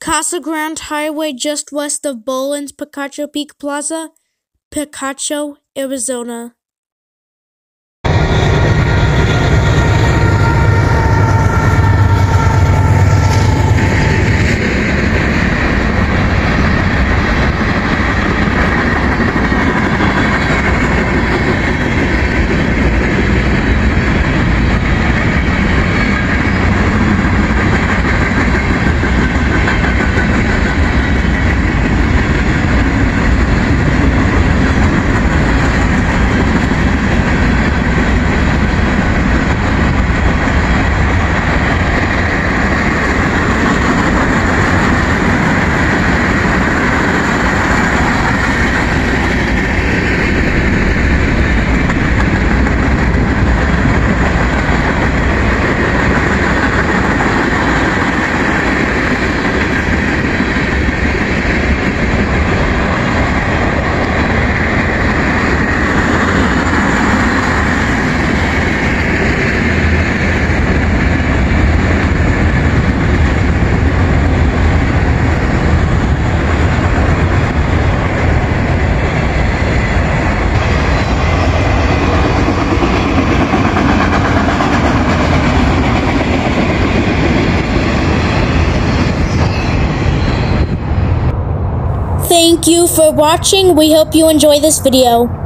Casa Grande Highway just west of Bowlin's Picacho Peak Plaza, Picacho, Arizona. Thank you for watching. We hope you enjoy this video.